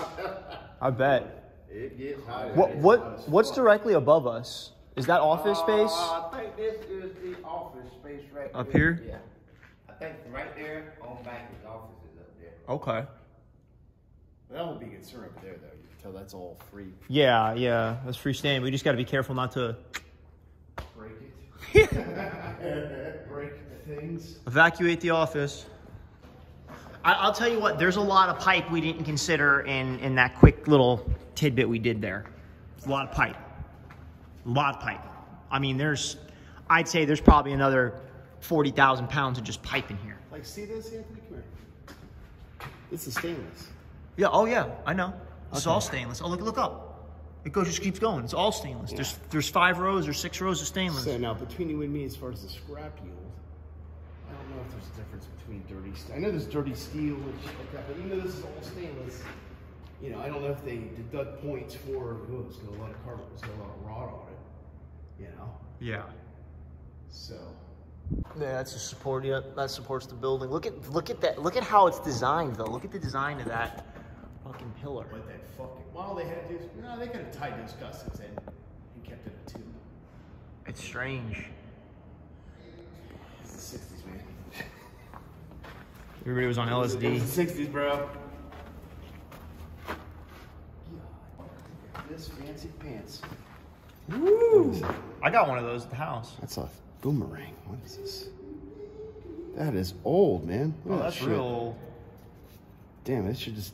I bet. It gets hot. What what what's directly above us? Is that office space? Uh, I think this is the office space right Up there. here? Yeah. I think right there on back his office is up there. Okay. That would be concern up there, though. You can tell that's all free. Yeah, yeah. That's freestanding. We just got to be careful not to Break it. Break the things. evacuate the office. I, I'll tell you what. There's a lot of pipe we didn't consider in in that quick little tidbit we did there. A lot of pipe. Lot of pipe. I mean, there's. I'd say there's probably another forty thousand pounds of just pipe in here. Like, see this, Anthony? Come here. This is stainless. Yeah. Oh yeah. I know. It's all stainless. Oh look look up. It goes just keeps going. It's all stainless. There's there's five rows or six rows of stainless. So now, between you and me, as far as the scrap yield, I don't know if there's a difference between dirty steel. I know there's dirty steel and shit like that, but even though this is all stainless, you know, I don't know if they deduct points for, oh, it's got a lot of carbon, it's got a lot of it, you know? Yeah. So, Yeah, that's just support. Yeah, that supports the building. Look at look at that. Look at how it's designed, though. Look at the design of that fucking pillar. but that fucking, well, they had to, no, they could have tied those gussets in and kept it at two. It's strange. It's the 60s, man. Everybody was on LSD. It's the 60s, bro. This fancy pants. Woo! I got one of those at the house. That's a boomerang. What is this? That is old, man. Look Oh, at that that's real old. Damn, it should just.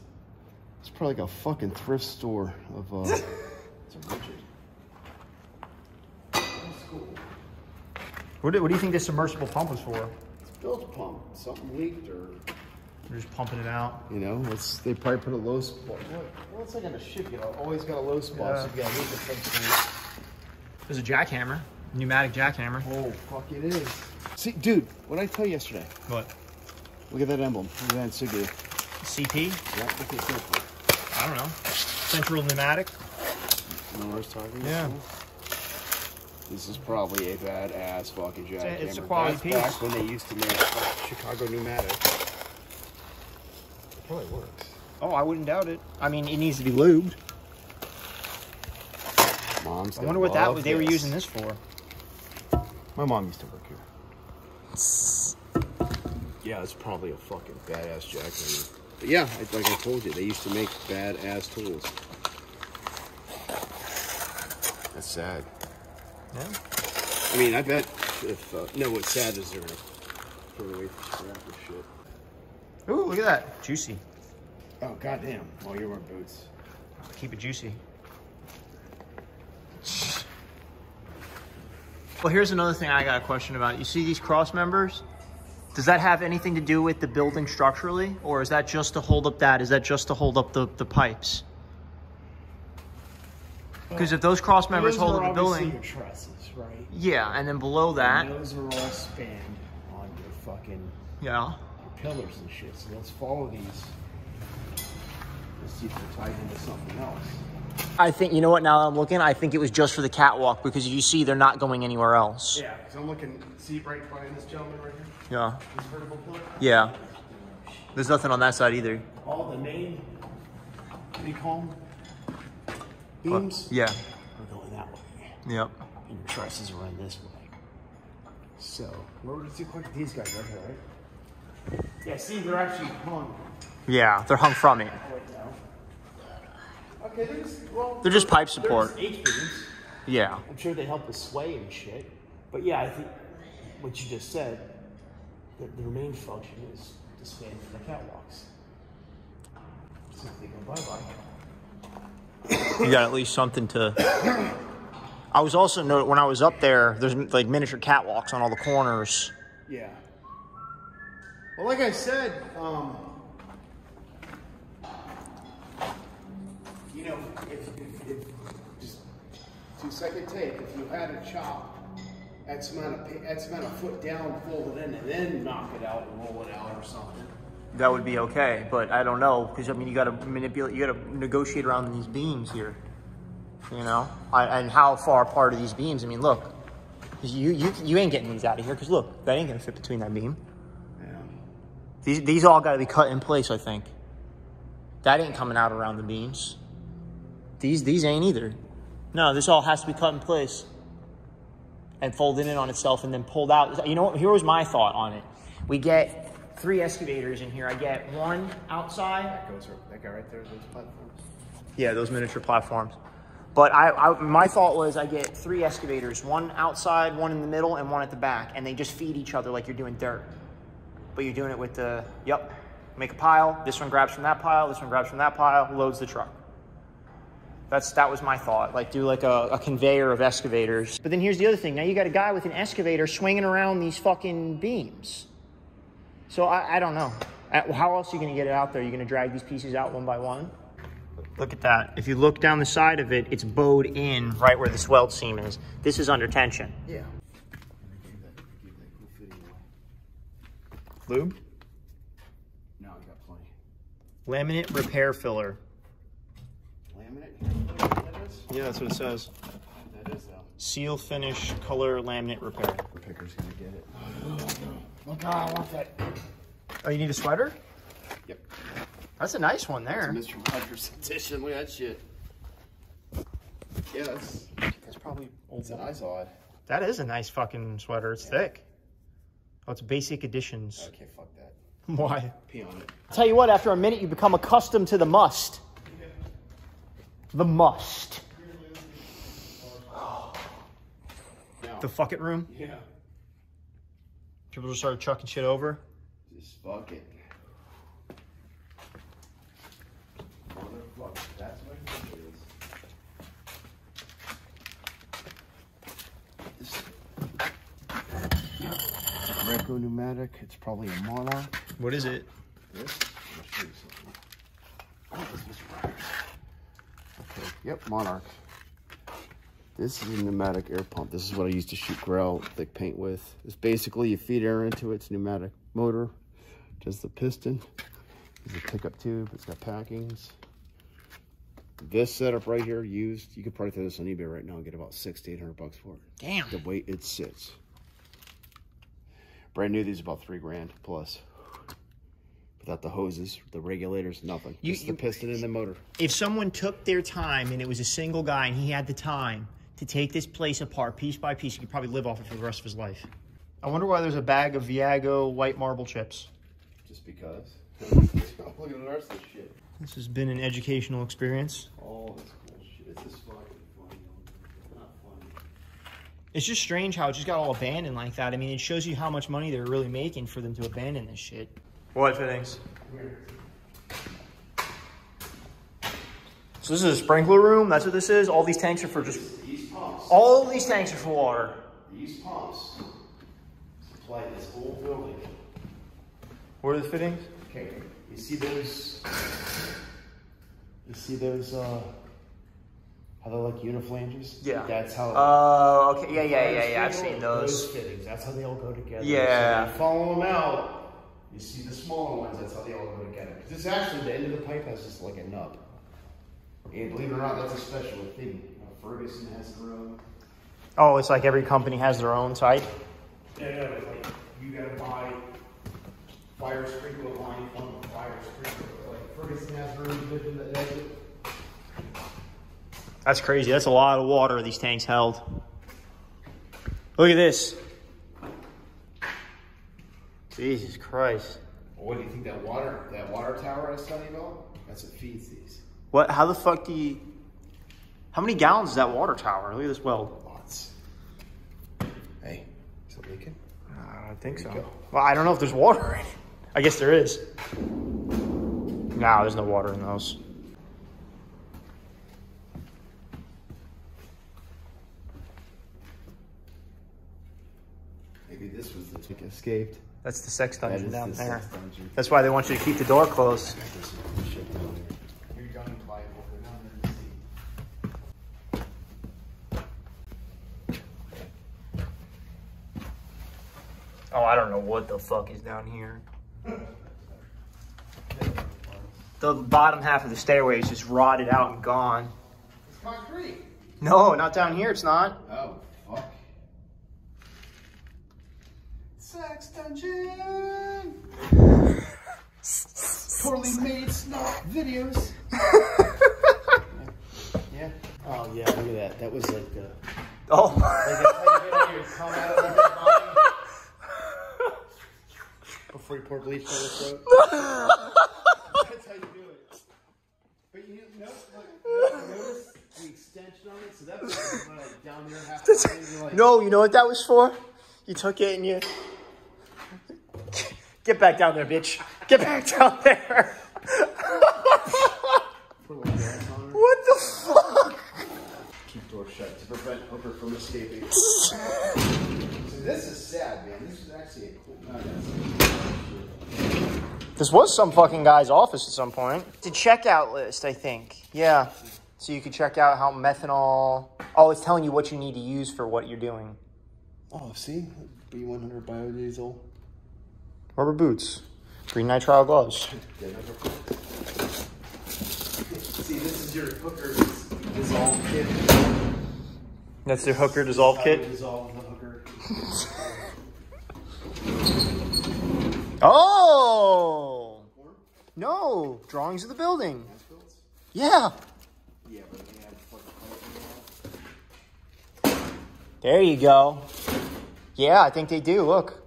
It's probably like a fucking thrift store of. uh It's a Richard. What do, what do you think this submersible pump was for? It's built pump. Something leaked, or They're just pumping it out. you know, it's they probably put a low spot. Well, it's like on a ship. You know, always got a low spot. So you got to leave it fixed. There's a jackhammer, pneumatic jackhammer. Oh fuck, it is. See, dude, what did I tell you yesterday? What? Look at that emblem. Look at that insignia. CP? Yeah, look at that. I don't know. Central pneumatic. You know what I was talking Yeah. This is probably a badass fucking jackhammer. it's a quality That's piece. back when they used to make Chicago pneumatic. It probably works. Oh, I wouldn't doubt it. I mean, it needs to be lubed. Mom's I wonder what that was they were using this for. My mom used to work here. Yeah, it's probably a fucking badass jackhammer. But yeah, like I told you, they used to make badass tools. That's sad. Yeah. I mean, I bet if uh, no, what's sad is they're gonna throw it away for scrap or shit. Ooh, look at that. Juicy. Oh goddamn! Oh, you're wearing boots. Keep it juicy. Well, here's another thing I got a question about. You see these cross members? Does that have anything to do with the building structurally? Or is that just to hold up that? Is that just to hold up the, the pipes? Because if those cross members Those hold up the building, your trusses, right? yeah, and then below that, And those are all spanned on your fucking yeah. your pillars and shit. So let's follow these. Let's see if they're tied into something else. I think, you know what, now that I'm looking, I think it was just for the catwalk because you see they're not going anywhere else. Yeah, because I'm looking. See right behind this gentleman right here. Yeah. This vertical. Yeah. There's nothing on that side either. All the main honeycomb beams Yeah. We're going that way, Yep. and your trusses are in this way. So, where would you put these guys right here, right? Yeah, see, they're actually hung Yeah, they're hung from it. right. Okay, they're just, well, They're just pipe they're support. just Yeah. I'm sure they help with sway and shit. But yeah, I think what you just said, that their main function is to span for the catwalks. So if they go bye bye. You got at least something to. I was also noted when I was up there. There's like miniature catwalks on all the corners. Yeah. Well, like I said, um, you know, if, if, if just two second take, if you had a chop, X amount of X amount of foot down, fold it in, and then knock it out and roll it out or something. That would be okay, but I don't know because I mean you got to manipulate, you got to negotiate around these beams here. You know, I, and how far apart are these beams? I mean, look, you you you ain't getting these out of here because look, that ain't gonna fit between that beam. Yeah. These these all got to be cut in place. I think that ain't coming out around the beams. These these ain't either. No, this all has to be cut in place and folded in on itself and then pulled out. You know what? Here was my thought on it. We get three excavators in here. I get one outside. That goes, that guy right there, those platforms. Yeah, those miniature platforms. But I, I, my thought was I get three excavators, one outside, one in the middle, and one at the back, and they just feed each other like you're doing dirt. But you're doing it with the, yep, make a pile. This one grabs from that pile. This one grabs from that pile. Loads the truck. That's that was my thought. Like do like a, a conveyor of excavators. But then here's the other thing. Now you got a guy with an excavator swinging around these fucking beams. So I, I don't know. How else are you going to get it out there? You're going to drag these pieces out one by one? Look at that. If you look down the side of it, it's bowed in right where this weld seam is. This is under tension. Yeah. Lube? No, I got plenty. Laminate repair filler. Laminate? That is? Yeah, that's what it says. That is, though. Seal finish color laminate repair. The picker's gonna get it. Oh god, I want that. Oh, you need a sweater? Yep. That's a nice one there. Mr. Rogers edition. Look at that shit. Yeah, that's, That's probably old. that's an Izod. That is a nice fucking sweater. It's thick. Oh, it's basic editions. Okay, fuck that. Why? Pee on it. I'll tell you what, after a minute, you become accustomed to the must. The must. The fuck it room. yeah. People just started chucking shit over. Just fuck it. Motherfucker, that's what it is. This- Graco pneumatic, it's probably a Monarch. What is it? This, I'll show you something. Oh, this is Okay, yep, Monarch. This is a pneumatic air pump. This is what I used to shoot grout thick paint with. It's basically you feed air into it. It's pneumatic motor. Just the piston. It's a pickup tube. It's got packings. This setup right here used, you could probably throw this on eBay right now and get about six to eight hundred bucks for it. Damn. The way it sits. Brand new, these are about three grand plus. Without the hoses, the regulators, nothing. You- Just the piston and the motor. If someone took their time and it was a single guy and he had the time to take this place apart piece by piece, he could probably live off it for the rest of his life. I wonder why there's a bag of Vigoro white marble chips. Just because. Look at the rest of this shit. This has been an educational experience. All this cool shit. This is fucking funny. Not funny. It's just strange how it just got all abandoned like that. I mean, it shows you how much money they're really making for them to abandon this shit. What fittings? So this is a sprinkler room. That's what this is. All these tanks are for just. All these tanks are for water. these pumps supply this whole building. What are the fittings? Okay, you see those? You see those? Uh, how they're like uniflanges? Yeah. That's how. Oh, okay. Yeah, yeah, yeah, yeah. I've seen those. Those fittings. That's how they all go together. Yeah. So you follow them out. You see the smaller ones. That's how they all go together. Because this actually the end of the pipe has just like a nub. And believe it or not, that's a special thing. Ferguson has their own. Oh, it's like every company has their own type. Yeah, yeah, like you gotta buy fire sprinkler line from a fire sprinkler. Like Ferguson has their own division that does it. That's crazy. That's a lot of water these tanks held. Look at this. Jesus Christ. What do you think that water that water tower I was telling you about? That's what feeds these. What? How the fuck do you? How many gallons is that water tower? Look at this weld. Lots. Hey, is it leaking? Uh, I don't think so. Well, I don't know if there's water in it. I guess there is. No, there's no water in those. Maybe this was the tick escaped. That's the sex dungeon down the there. dungeon. That's why they want you to keep the door closed. There's some shit down there. You're young pliable. Go down there and see. Oh, I don't know what the fuck is down here. The bottom half of the stairway is just rotted out and gone. It's concrete. No, not down here. It's not. Oh, fuck. Sex dungeon. Poorly made snot videos. yeah. Oh yeah, look at that. That was like the. Oh. Like that's how you get out your come out of your body before you pour bleach down your throat. that's how you do it. But you know, look, notice the extension on it. So that's like, like down there half the time. Like, no, you know what that was for? You took it and you. Get back down there, bitch. Get back down there. Put a little gas on her. what the fuck? Keep door shut to prevent Hooker from escaping. so this is sad, man. This is actually a cool. No, that's This was some fucking guy's office at some point. It's a checkout list, I think. Yeah. So you can check out how methanol. Oh, it's telling you what you need to use for what you're doing. Oh, see, B100 biodiesel. Rubber boots, green nitrile gloves. See, this is your Hooker dissolve kit. That's your hooker dissolve kit. Dissolve the Hooker. Oh no! Drawings of the building. Yeah. There you go. Yeah, I think they do. Look.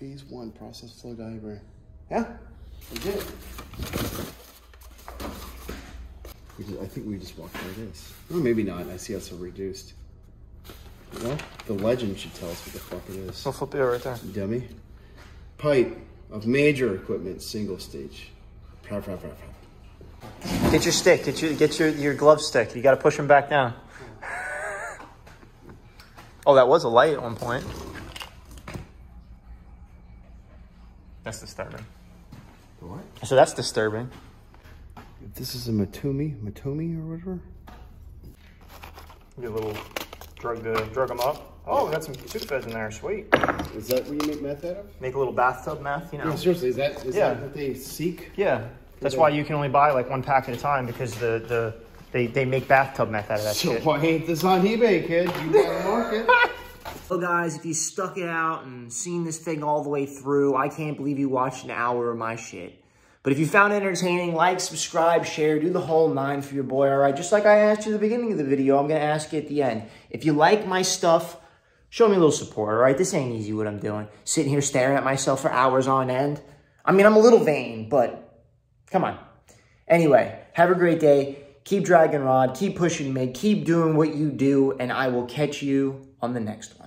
Phase one process flow diagram. Yeah. We just, I think we just walked by this. Oh, maybe not. I see us so reduced. Well, the legend should tell us what the fuck it is. We'll flip it right there. Dummy. Pipe of major equipment, single stage. Get your stick. Get your get your your glove stick. You got to push him back down. Oh, that was a light at one point. That's disturbing. What? So that's disturbing. If this is a Matumi, Matumi or whatever. Get a little drug the drug them up. Oh, we got some Sudafeds in there. Sweet. Is that what you make meth out of? Make a little bathtub meth. You know. No, seriously, is that is Yeah. that what they seek? Yeah. That's why you can only buy like one pack at a time because the the they, they make bathtub meth out of that shit. So shit. why ain't this on eBay, kid? You gotta market. Well, guys, if you stuck it out and seen this thing all the way through, I can't believe you watched an hour of my shit. But if you found entertaining, like, subscribe, share, do the whole nine for your boy, all right? Just like I asked you at the beginning of the video, I'm going to ask you at the end. If you like my stuff, show me a little support, all right? This ain't easy what I'm doing. Sitting here staring at myself for hours on end. I mean, I'm a little vain, but come on. Anyway, have a great day. Keep dragging rod, keep pushing me, keep doing what you do, and I will catch you on the next one.